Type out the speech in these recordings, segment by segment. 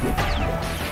Yeah.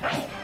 Hey!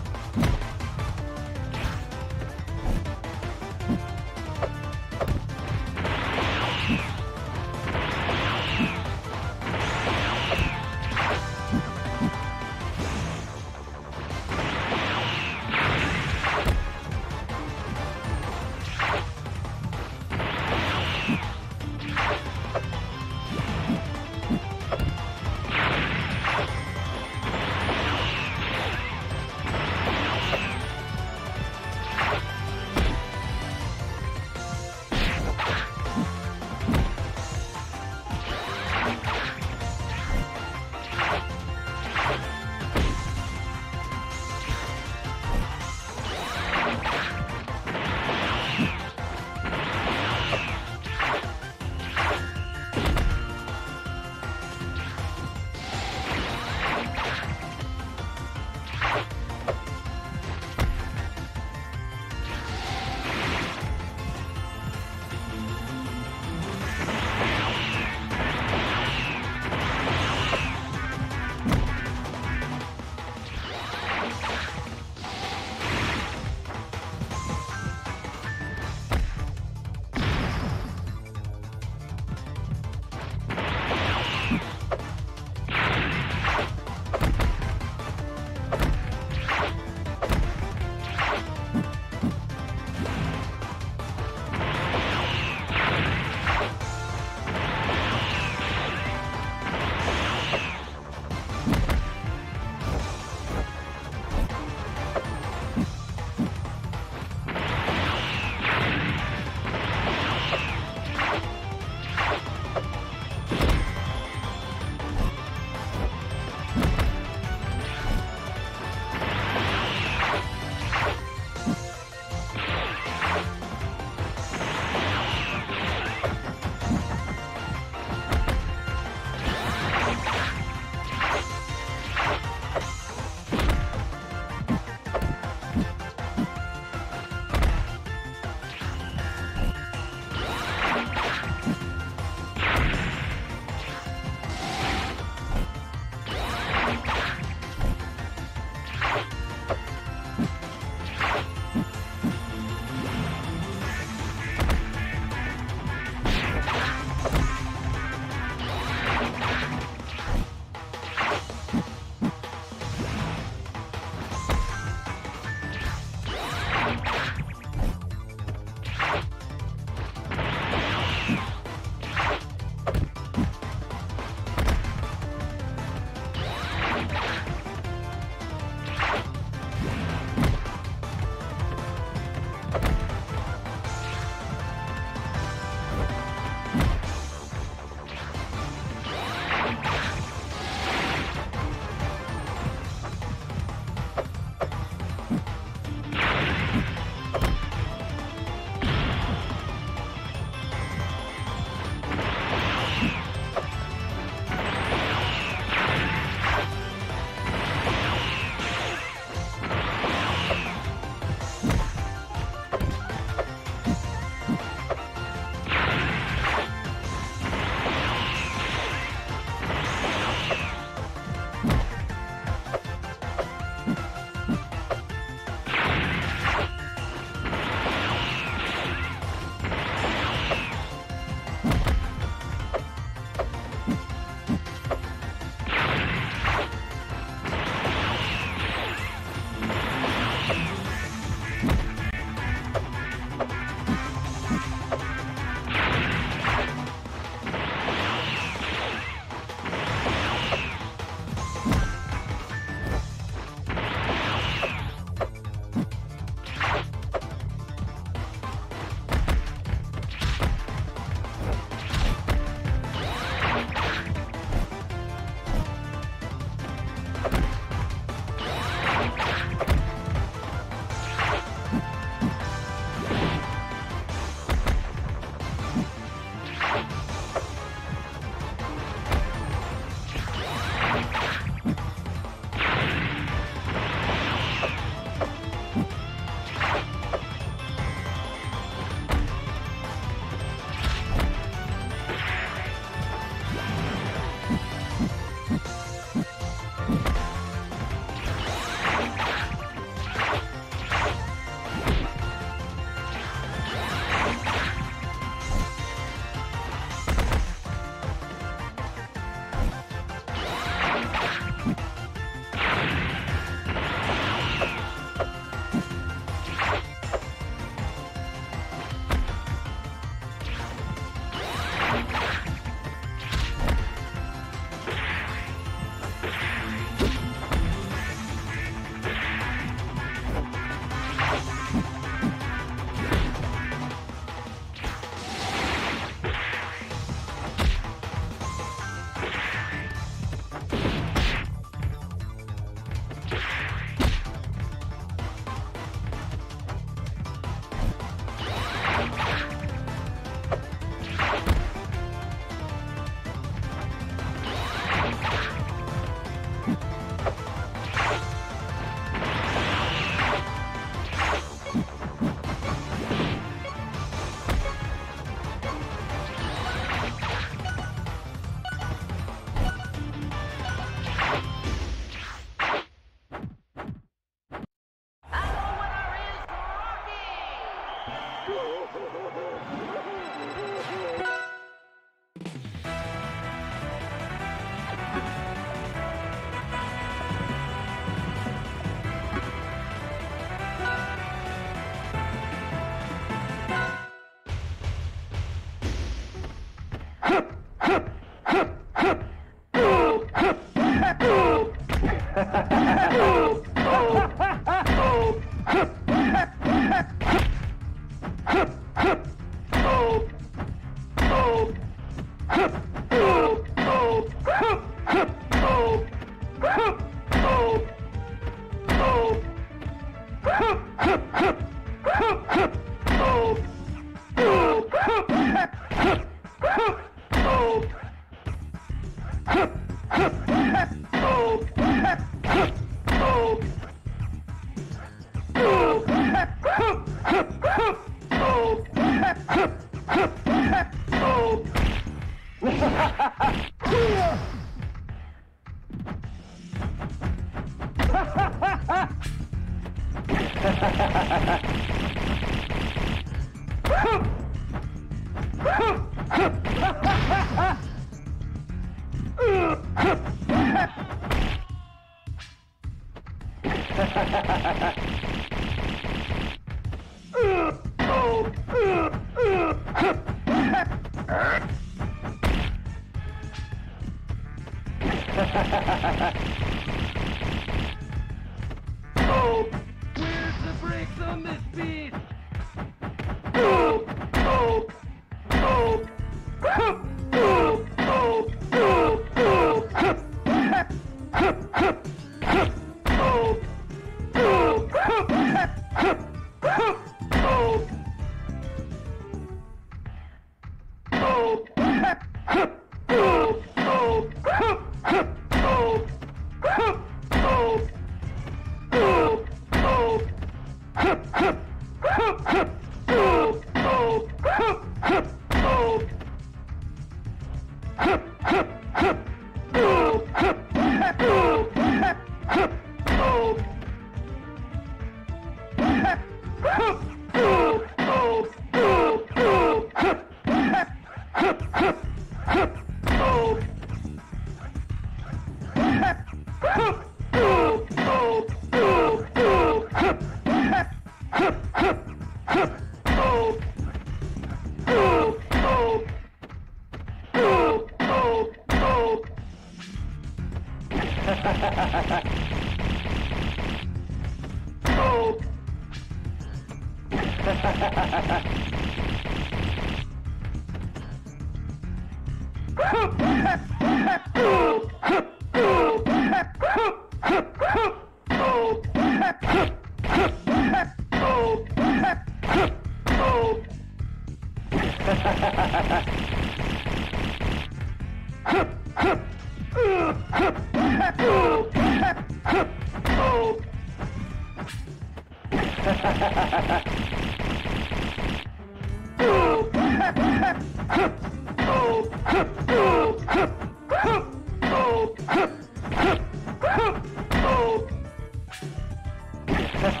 Where's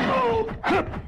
oh.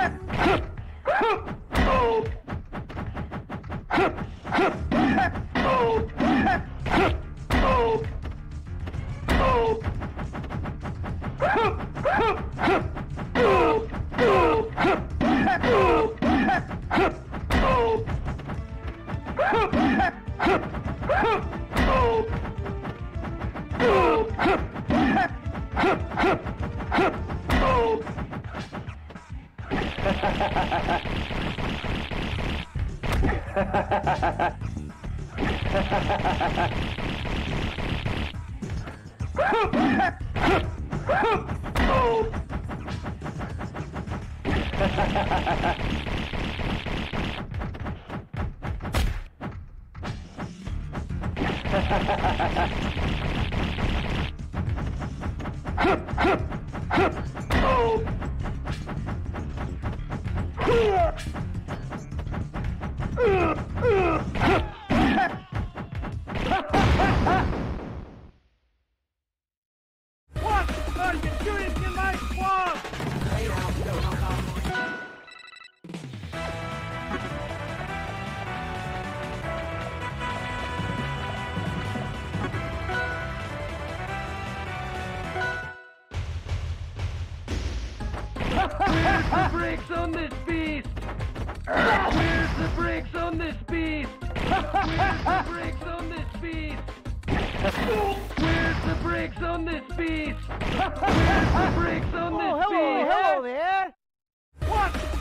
Ha!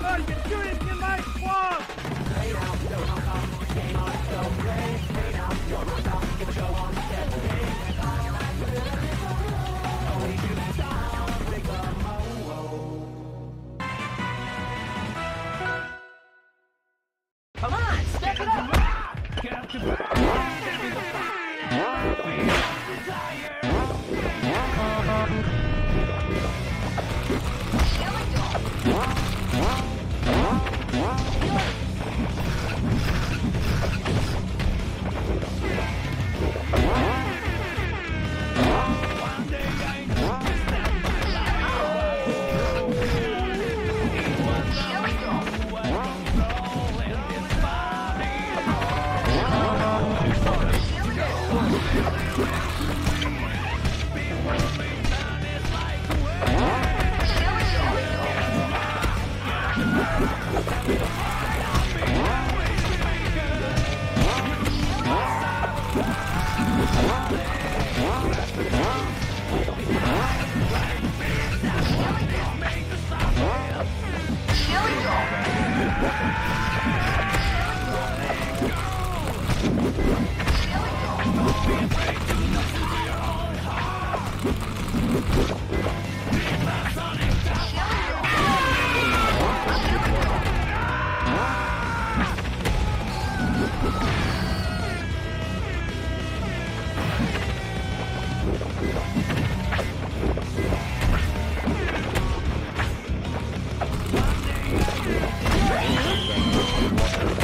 What are you doing in Here